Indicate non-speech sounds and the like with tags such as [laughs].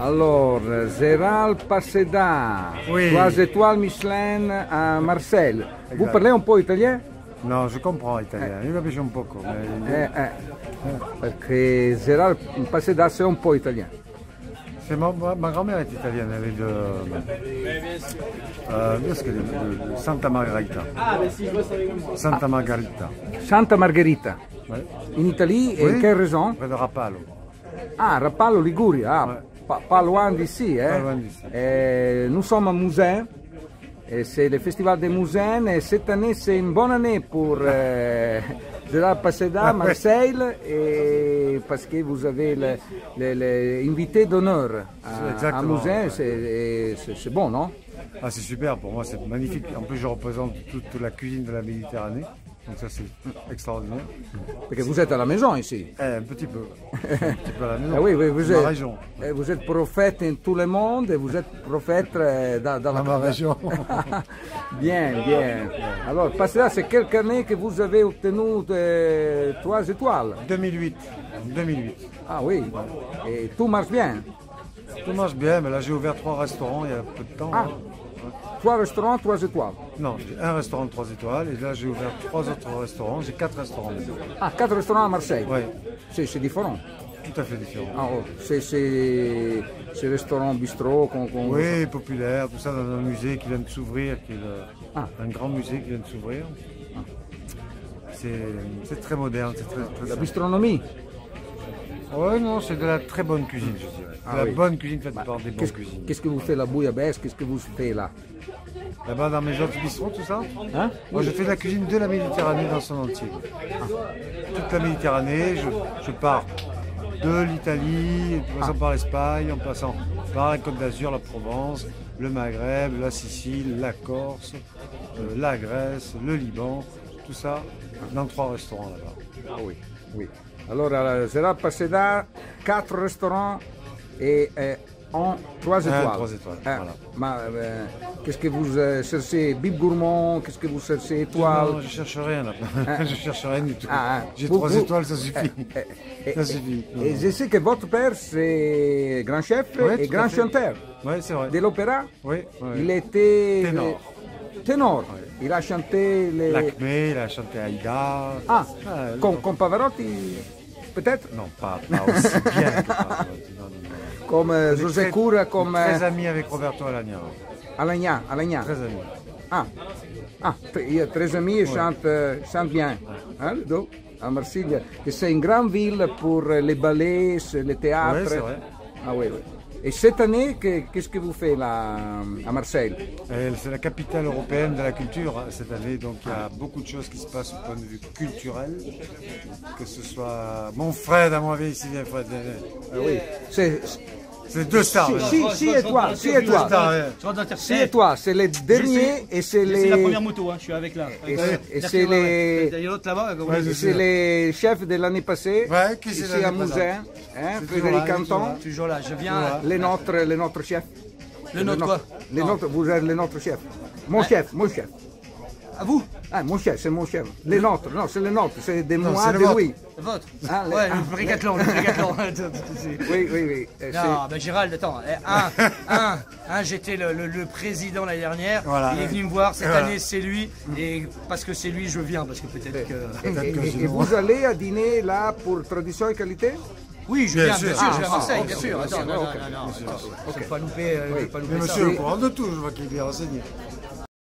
Alors, Gérald Passeda, Oui. trois étoiles Michelin à Marseille. Vous parlez un po' italien No, je comprends l'italien, io capisco un poco. Eh, eh. Perché Gérald Passeda c'est un po' italien. C'est ma, ma- grand-mère est italienne, elle est de. Euh, est de, de Santa Margherita. Santa Margherita. Santa Margherita. Ouais. In Italie, et Oui. quelle raison Près de Rapallo. Ah, Rapallo, Liguria. Ah, Ouais. Pas, pas loin d'ici. Hein? Nous sommes à Mouzin. Et c'est le festival de Mouzin. Et cette année, c'est une bonne année pour euh, [laughs] Gérard Passeda, Ah. Marseille. Et parce que vous avez le- le- le invité d'honneur à, ouais. C'est- bon, non? Ah, c'est super, pour moi c'est magnifique. En plus, je représente toute, toute la cuisine de la Méditerranée. Donc, ça, c'est extraordinaire. Parce que vous êtes à la maison ici? Eh, un petit peu. [laughs] un petit peu à la maison. Ah oui, oui, vous ma êtes, région. eh, vous êtes prophète en tout le monde et vous êtes prophète euh, dans, dans la Dans ma région. [laughs] bien, bien. Alors, Passeda, c'est quelques années que vous avez obtenu trois étoiles. 2008. 2008. Ah oui, et tout marche bien. Tout marche bien, mais là j'ai ouvert trois restaurants il y a peu de temps. Ah. hein. Trois restaurants, trois étoiles. Non, j'ai un restaurant de 3 étoiles et là j'ai ouvert trois autres restaurants. J'ai quatre restaurants maintenant. Ah, quatre restaurants à Marseille? Oui, C'est c'est différent. tout à fait différent. Ah, oh, c'est c'est c'est restaurant bistrot qu'on Oui, populaire, tout ça dans un musée qui vient de s'ouvrir, qui est le- Ah. un grand musée qui vient de s'ouvrir. C'est c'est très moderne, c'est très, très La bistronomie? Ouais, non, c'est de la très bonne cuisine, je dirais. De Ah la oui. bonne cuisine faite par des bonnes Qu'est-ce cuisines. qu'est-ce que vous faites la bouillabaisse Qu'est-ce que vous faites là? Là-bas, dans mes autres bistrots, tout ça Hein? Moi, je fais de la cuisine de la Méditerranée dans son entier. Toute la Méditerranée, je, je pars de l'Italie, en passant par l'Espagne, en passant par la Côte d'Azur, la Provence, le Maghreb, la Sicile, la Corse, euh, la Grèce, le Liban, tout ça dans trois restaurants là-bas. Ah oui, oui. Alors, euh, Gérard Passeda, quatre restaurants et euh, en trois étoiles. trois étoiles, Hein, voilà. euh, qu'est-ce que vous euh, cherchez? Bib gourmand Qu'est-ce que vous cherchez? Étoile Non, je cherche rien là. [laughs] je cherche rien du tout. Ah, ah. J'ai trois vous- étoiles, ça suffit. [laughs] Et, ça suffit. et je sais que votre père, c'est grand chef Ouais, et grand chanteur Oui, c'est vrai. de l'opéra? Oui, oui. Il était Ténor. Ténor. Il a chanté les. L'acmé, il a chanté Aïda. Ah, Ah, comme, comme Pavarotti, peut-être? Non, pas, pas aussi bien que Pavarotti, non, non, non. Comme euh, On est José très- Cura, comme Très euh, ami avec Roberto Alagna. Alagna. Alagna. Très ami. Ah, ah t- il y a très amis et chante, euh, chante bien. Hein, les deux, à Marseille. Et c'est une grande ville pour euh, les ballets, c'est le théâtre. Ouais, c'est vrai. Ah oui, oui. Et cette année, que- qu'est-ce que vous faites là à Marseille Et C'est la capitale européenne de la culture hein, cette année, donc il y a beaucoup de choses qui se passent au point de vue culturel. Que ce soit mon Fred à moi, viens ici, Fred. viens, viens. Ah oui. C'est C'est deux stars. si, maintenant. si, si si ouais. Je rentre dans ta- Si Eh, étoiles, c'est les derniers et c'est C'est la les première moto, hein, je suis avec là. Et c'est- et les-. Il y a l'autre là-bas. Et c'est les chefs de l'année passée. Ouais, qui c'est à Mouzin, hein, Frédéric Canton, là. Toujours là, je viens. Les nôtres, les nôtres chefs. Le nôtre quoi Les nôtres, vous êtes les nôtres chefs. Mon chef, mon chef. À vous Ah, mon chef, c'est mon chef. Les nôtres, non, c'est les nôtres, c'est des Non, moi, c'est le de vôtre. Louis. Le vôtre Ah, les- Ouais, ah. le bricathlon, le bricathlon. [laughs] Oui, oui, oui. Non, ben Gérald, attends. eh, Un, un, un j'étais le, le- le président l'année dernière. Voilà. Il est venu me voir. Cette Voilà. année, c'est lui. Et parce que c'est lui, je viens. Parce que peut-être que. et [laughs] vous allez à dîner là pour tradition et qualité? Oui, je Bien viens, sûr. bien sûr, je vais à Ah, Marseille, ah, bien sûr. Attends, non, non, non, non. attends, Je ne pas louper, euh, je vais pas Mais louper ça. monsieur est au courant de tout, je vois qu'il est bien renseigné.